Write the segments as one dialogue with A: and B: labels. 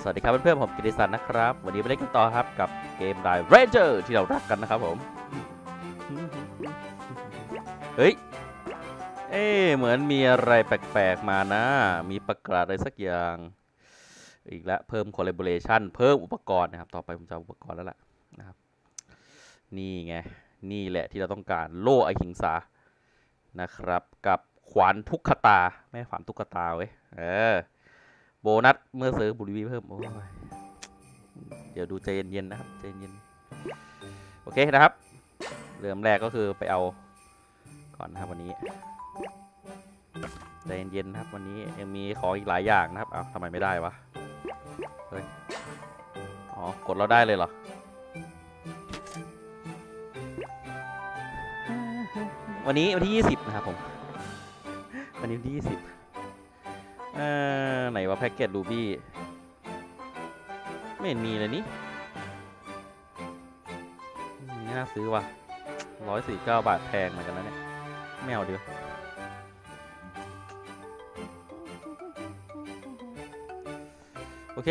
A: สวัสดีครับเพื่อนๆผมกิติสันนะครับ วันนี้ไปเล่นกันต่อครับกับเกม d i Ranger ที่เรารักกันนะครับผม เฮ้ย เอ๊เหมือนมีอะไรแปลกๆมานะ มีประกาศอะไรสักอย่าง อีกแล้วเพิ่ม collaboration เพิ่มอุปกรณ์นะครับ ต่อไปผมจะอาอุปกรณ์แล้วล่ะนะครับ นี่ไง นี่แหละที่เราต้องการโล่ไอหิงสานะครับ กับขวานทุกขตา ไม่ขวานทุกขตาเว้ย เออ โบนัสเมื่อซื้อบุรีวีเพิ่มโอ้ยเดี๋ยวดูใจเย็นๆนะครับใจเย็นโอเคนะครับเริ่มแรกก็คือไปเอาก่อนนะครับวันนี้ใจเย็นๆนะครับวันนี้ยังมีของอีกหลายอย่างนะครับอ้าวทำไมไม่ได้วะเฮ้ยอ๋อกดเราได้เลยเหรอวันนี้วันที่ 20 นะครับผม วันนี้วันที่ 20 เออไหนว่าแพ็กเกจรูบี้ไม่เห็นมีเลยนี่อืมไม่น่าซื้อว่ะร้อยสี่เก้าบาทแพงเหมือนกันนะเนี่ยไม่เอาดีกว่าโอเค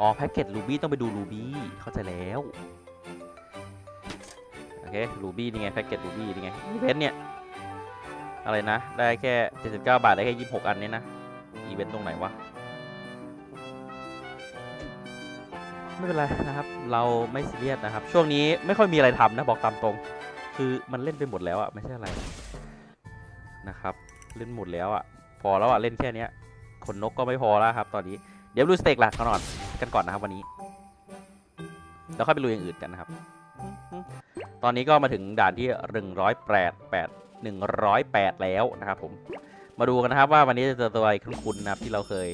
A: อ๋อ แพ็กเกจรูบี้ต้องไปดูรูบี้เข้าใจแล้ว โอเค ruby นี่ไง แพ็กเกจ ruby นี่ไงอีเวนต์เนี่ย อะไรนะ ได้แค่ 79 บาท ได้แค่ 26 อันนี้นะ อีเวนต์ตรงไหนวะ ไม่เป็นไรนะครับ เราไม่ซีเรียสนะครับ ช่วงนี้ไม่ค่อยมีอะไรทำนะ บอกตามตรง คือมันเล่นไปหมดแล้วอะไม่ใช่อะไรนะครับ เล่นหมดแล้วอะพอแล้วอะเล่นแค่นี้ขนนกก็ไม่พอแล้วครับ ตอนนี้ เดี๋ยวดูสเต็กหลักกันก่อนกันก่อนนะครับวันนี้ แล้วค่อยไปลุยอย่างอื่นกันนะครับ ตอนนี้ก็มาถึงด่านที่ 108 8 108 แล้วนะครับผมมาดูกันนะครับว่าวันนี้จะเจอตัวอะไรคุ้นๆนะครับที่เราเคย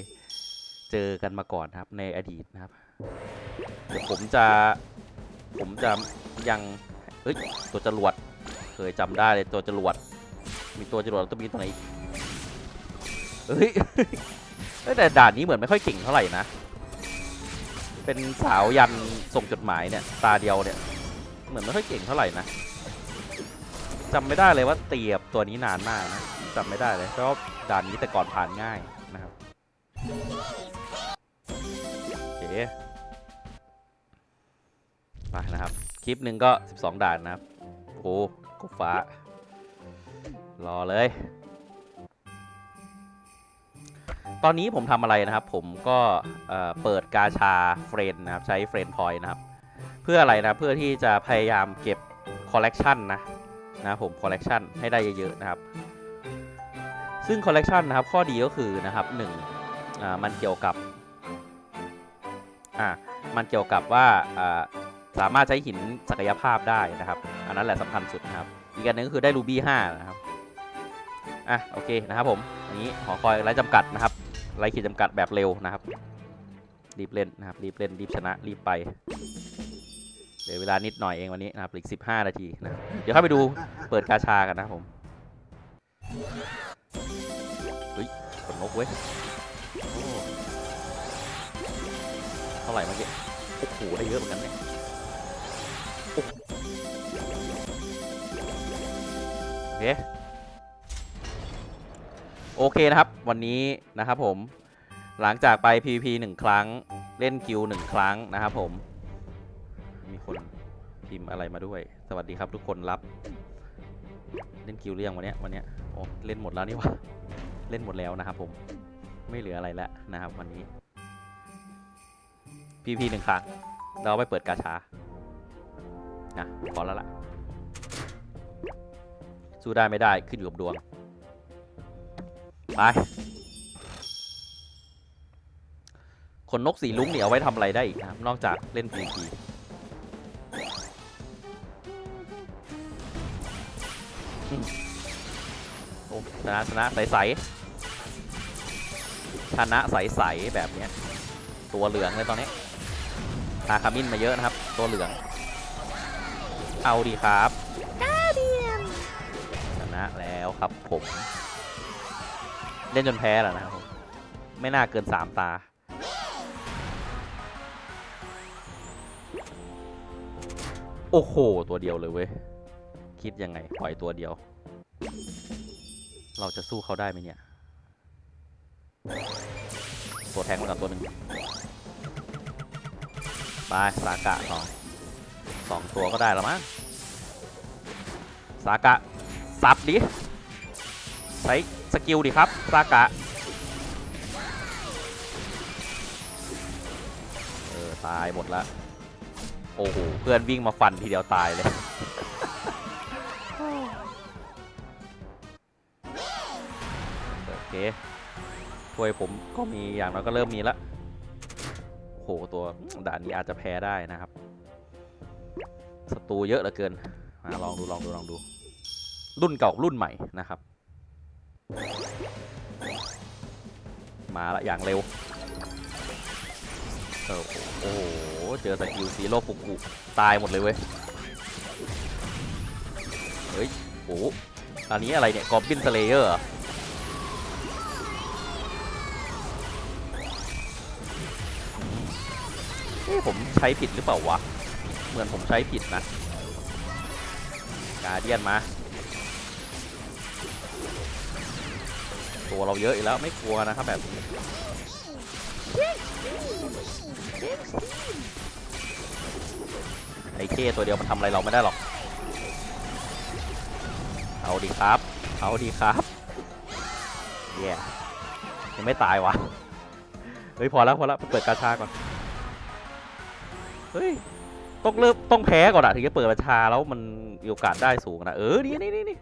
A: เจอกันมาก่อนนครับในอดีตนะครับเดี๋ยวผมจะผมจะยังเอ้ยตัวจรวดเคยจำได้เลยตัวจรวด มีตัวจรวดแล้วต้องมีตัวไหนอีกเฮ้ยแต่ด่านนี้เหมือนไม่ค่อยเก่งเท่าไหร่นะ เป็นสาวยันส่งจดหมายเนี่ยตาเดียวเนี่ยเหมือนไม่ค่อยเก่งเท่าไหร่นะ จำไม่ได้เลยว่าเตียบตัวนี้นานมากนะจำไม่ได้เลยเพราะด่านนี้แต่ก่อนผ่านง่ายนะครับโอเคไปนะครับ คลิปหนึ่งก็ 12 ด่านนะครับโอ้กบฟ้า รอเลย ตอนนี้ผมทำอะไรนะครับ ผมก็เปิดกาชา friend นะครับ ใช้ friend point นะครับ เพื่ออะไรนะ เพื่อที่จะพยายามเก็บคอลเลกชันนะ นะผมคอลเลกชันให้ได้เยอะๆนะครับ ซึ่งคอลเลกชันนะครับข้อดีก็คือนะครับหนึ่งอ่ามันเกี่ยวกับอ่ามันเกี่ยวกับว่าอ่าสามารถใช้หินศักยภาพได้นะครับ อันนั้นแหละสำคัญสุดนะครับ อีกอันหนึงก็คือได้รูบี้ห้านะครับอะโอเคนะครับผมอันนี้หอคอยไร้จำกัดนะครับไร้ขีดจำกัดแบบเร็วนะครับ รีบเล่นนะครับรีบเล่นรีบชนะรีบไป เหลือเวลานิดหน่อยเองวันนี้นะครับอีก15นาทีนะครับเดี๋ยวเข้าไปดูเปิดกาชากันนะผมเฮ้ยขนนกเว้ยเท่าไหร่เมื่อกี้โอ้โหได้เยอะเหมือนกันเนี่ยโอเคโอเคนะครับ วันนี้นะครับผมหลังจากไป PVP หนึ่งครั้งเล่นกิลหนึ่งครั้งนะครับผม มีคนพิมพ์อะไรมาด้วย สวัสดีครับทุกคนรับ เล่นกิลเรียงวันนี้วันนี้โอ้เล่นหมดแล้วนี่วะเล่นหมดแล้วนะครับผมไม่เหลืออะไรแล้วนะครับ วันนี้ พีพีหนึ่งครั้งเราไปเปิดกาชานะพอแล้วล่ะ สู้ได้ไม่ได้ขึ้นอยู่กับดวง ไปขนนกสีลุ้งเนี่ยเอาไว้ทำอะไรได้อีกนะครับ นอกจากเล่น PVP โอ้ชนะชนะใสๆชนะใสๆแบบเนี้ยตัวเหลืองเลยตอนนี้ทาคามินมาเยอะนะครับ ตัวเหลือง เอาดีครับชนะแล้วครับผม เล่นจนแพ้แล้วนะครับผมไม่น่าเกินสามตาโอ้โห ตัวเดียวเลยเว้ย คิดยังไง ปล่อยตัวเดียว เราจะสู้เขาได้ไหมเนี่ย ตัวแทงมาก่อนตัวหนึ่งไปสากะสองสองตัวก็ได้แล้วมั้งสากะซับดิใช้สกิลดิครับสากะเออตายหมดละโอ้โหเพื่อนวิ่งมาฟันทีเดียวตายเลย ถ้วยผมก็มีอย่างน้อยก็เริ่มมีละโอ้โหตัวด่านนี้อาจจะแพ้ได้นะครับศัตรูเยอะเหลือเกินมาลองดูลองดูลองดู รุ่นเก่ารุ่นใหม่นะครับ มาละอย่างเร็วเออโอ้โหเจอสกิลซีโร่ฟุกุตายหมดเลยเว้ยเฮ้ยโอ้โหอันนี้อะไรเนี่ย Goblin Slayer เอ้ผมใช้ผิดหรือเปล่าวะ เหมือนผมใช้ผิดนะ guardian มา ตัวเราเยอะอีกแล้วไม่กลัวนะครับแบบไอ้เคตัวเดียวมันทำอะไรเราไม่ได้หรอก เอาดีครับ เอาดีครับเย่ยังไม่ตายวะเฮ้ยพอแล้วพอแล้วเปิดกาชาก่อน เฮ้ย ต้องเริ่มต้องแพ้ก่อนอะถึงจะเปิดกาชาแล้วมันมีโอกาสได้สูงนะ เออ นี่นี่นี่นี่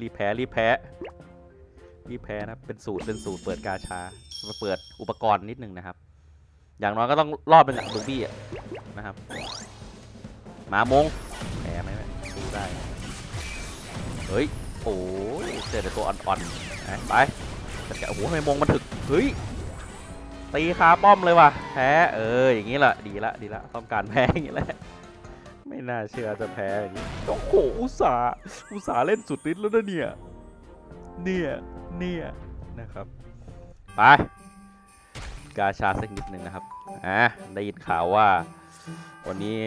A: รีแพ้รีแพ้รีแพ้นะ เป็นสูตร เป็นสูตรเปิดกาชา มาเปิดอุปกรณ์นิดนึงนะครับ อย่างน้อยก็ต้องรอบเป็นอะดูบี้อะนะครับ มามงแพ้ไหมดูได้ เฮ้ย โอ้ยเจอแต่ตัวอ่อนๆนไปจัดการโอ้โหทำไมมงมันถึก เฮ้ย ตีคาป้อมเลยว่ะแพ้เอออย่างนี้แหละดีละดีละต้องการแพ้อย่างนี้แหละไม่น่าเชื่อจะแพ้อย่างนี้โอ้โหอุตส่าห์อุตส่าห์เล่นสุดฤทธิ์แล้วนะเนี่ยเนี่ยเนี่ยนะครับไปกาชาสักนิดหนึ่งนะครับอะได้ยินข่าวว่า วันนี้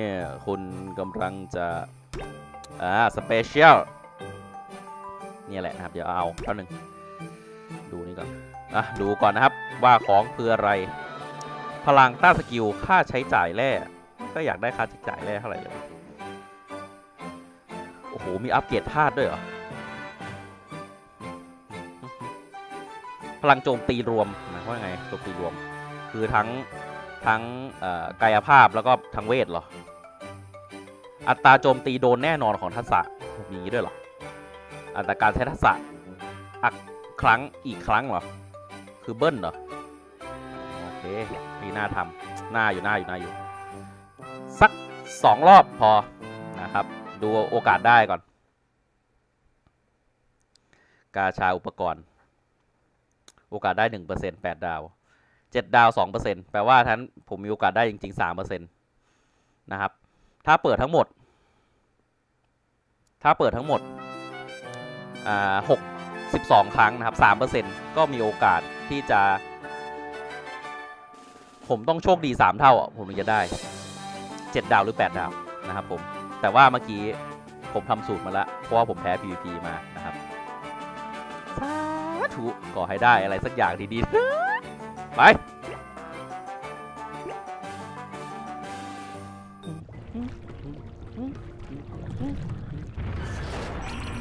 A: คุณกำลังจะอ่าสเปเชียลนี่แหละนะครับ เดี๋ยวเอาเท่าหนึ่งดูนี่ก่อน อะดูก่อนนะครับว่าของคืออะไร พลังต้านสกิลค่าใช้จ่ายแร่ก็อยากได้ค่าใช้จ่ายแร่เท่าไหร่เลยโอ้โหมีอัปเกรดธาตุด้วยเหรอพลังโจมตีรวมหมายความว่าไงโจมตีรวม คือทั้งทั้งกายภาพแล้วก็ทั้งเวทเหรอ อัตราโจมตีโดนแน่นอนของทักษะมีอย่างนี้ด้วยเหรออัตราการใช้ทักษะอักครั้งอีกครั้งเหรอ คือเบิ้ลเหรอ โอเค มีหน้าทำหน้าอยู่หน้าอยู่หน้าอยู่ สักสองรอบพอนะครับ ดูโอกาสได้ก่อน กาชาอุปกรณ์ โอกาสได้หนึ่งเปอร์เซ็นต์แปดดาวเจ็ดดาวสองเปอร์เซ็นต์แปลว่าท่านผมมีโอกาสได้จริงๆสามเปอร์เซ็นต์นะครับ ถ้าเปิดทั้งหมด ถ้าเปิดทั้งหมดอ่าหกสิบสองครั้งนะครับสามเปอร์เซ็นต์ก็มีโอกาส ที่จะ ผมต้องโชคดีสามเท่าผมถึงจะได้เจ็ดดาวหรือแปดดาวนะครับผม แต่ว่าเมื่อกี้ผมทำสูตรมาแล้วเพราะว่าผมแพ้ PVP มานะครับสาธุก่อให้ได้อะไรสักอย่างดีๆไป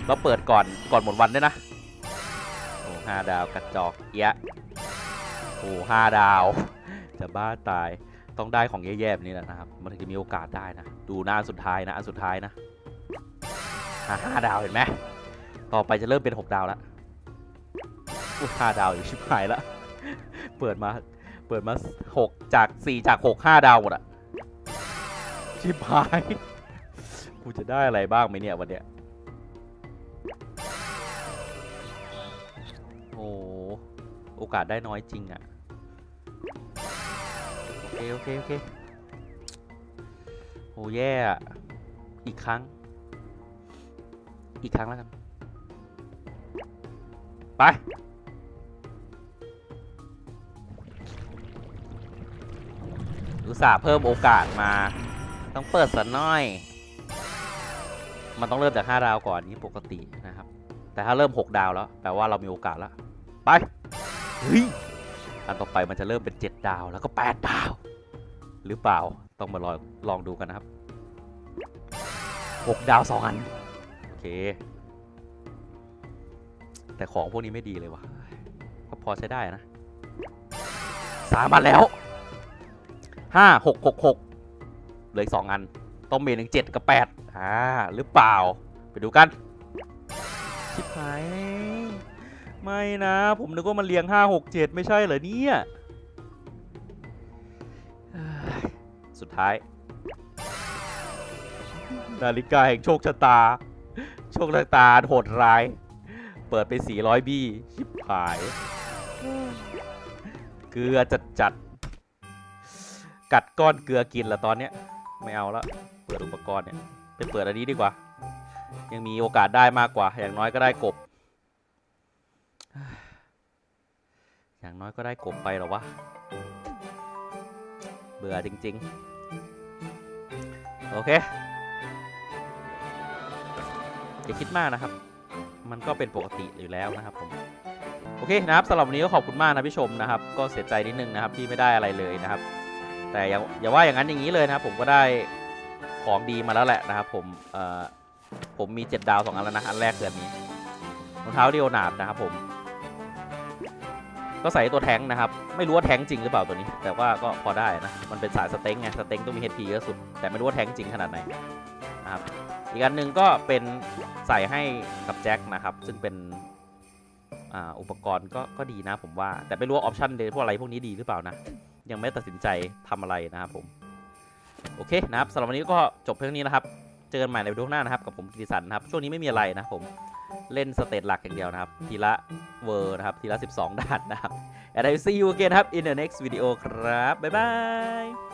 A: เราเปิดก่อนก่อนหมดวันด้วยนะ ห้าดาวกระจอกเยะโอ้ห้าดาว จะบ้าตายต้องได้ของแย่ๆแบบนี้แหละนะครับ มันถึงจะมีโอกาสได้นะ ดูหน้าสุดท้ายนะอันสุดท้ายนะห้าดาวเห็นไหมต่อไปจะเริ่มเป็นหกดาวแล้วห้าดาวอยู่ชิบหายแล้วเปิดมาเปิดมาหกจากสี่จากหกห้าดาวหมดอะชิบหายกูจะได้อะไรบ้างไหมเนี่ยวันเนี้ย โอกาสได้น้อยจริงอะโอเค โอเค โอเคโอ้แย่อะอีกครั้ง อีกครั้งแล้วกัน ไป อุตส่าห์เพิ่มโอกาสมา ต้องเปิดสักหน่อย มันต้องเริ่มจาก 5 ดาวก่อนนี้ปกตินะครับ แต่ถ้าเริ่ม 6 ดาวแล้ว แปลว่าเรามีโอกาสแล้ว ไป ฮ้ยอันต่อไปมันจะเริ่มเป็น 7 ดาวแล้วก็ 8 ดาว หรือเปล่าต้องมาลองลองดูกันนะครับ 6 ดาว 2 อัน โอเค แต่ของพวกนี้ไม่ดีเลยวะก็พอใช้ได้นะสามอันแล้วห้าหกหกหกเหลืออีกสองอัน ต้องมีหนึ่งเจ็ดกับแปดอ่าหรือเปล่า ไปดูกันชิบหาย ไม่นะ ผมนึกว่ามันเรียงห้าหกเจ็ดไม่ใช่เหรอเนี่ย สุดท้าย นาฬิกาแห่งโชคชะตา โชคชะตาโหดร้าย เปิดไป 400 บี้ ชิบหาย เกลือจัดจัด กัดก้อนเกลือกินละตอนเนี้ย ไม่เอาละ เปิดอุปกรณ์เนี่ย ไปเปิดอันนี้ดีกว่า ยังมีโอกาสได้มากกว่า อย่างน้อยก็ได้กบ อย่างน้อยก็ได้กบไปหรอวะ เบื่อจริง ๆ โอเคอย่าคิดมากนะครับ มันก็เป็นปกติอยู่แล้วนะครับผมโอเคนะครับสำหรับวันนี้ก็ขอบคุณมากนะพี่ชมนะครับ ก็เสียใจนิดนึงนะครับที่ไม่ได้อะไรเลยนะครับ แต่อย่าอย่าว่าอย่างนั้นอย่างนี้เลยนะครับ ผมก็ได้ของดีมาแล้วแหละนะครับผมเอ่อผมมี 7 ดาว 2 อันแล้วนะ อันแรกคืออันนี้รองเท้าเดียวหนาบนะครับผม ก็ใส่ตัวแท้งนะครับ ไม่รู้ว่าแท้งจริงหรือเปล่าตัวนี้ แต่ว่าก็พอได้นะ มันเป็นสายสเต็งไง สเต็งต้องมี HP เยอะสุด แต่ไม่รู้ว่าแท้งจริงขนาดไหนนะครับ อีกอันหนึ่งก็เป็นใส่ให้กับแจ็คนะครับ ซึ่งเป็นอ่าอุปกรณ์ก็ก็ดีนะผมว่า แต่ไม่รู้ว่าออปชันเดพวกอะไรพวกนี้ดีหรือเปล่านะ ยังไม่ตัดสินใจทำอะไรนะครับผม โอเคนะครับสำหรับวันนี้ก็จบเพียงนี้นะครับ เจอกันใหม่ในวิดีโอหน้านะครับ กับผมกิติสันนะครับ ช่วงนี้ไม่มีอะไรนะผม เล่น stage หลักอย่างเดียวนะครับ ทีละเวอร์นะครับ ทีละ 12ด่านนะครับ and I will see you again ครับ in the next video ครับ บ๊ายบาย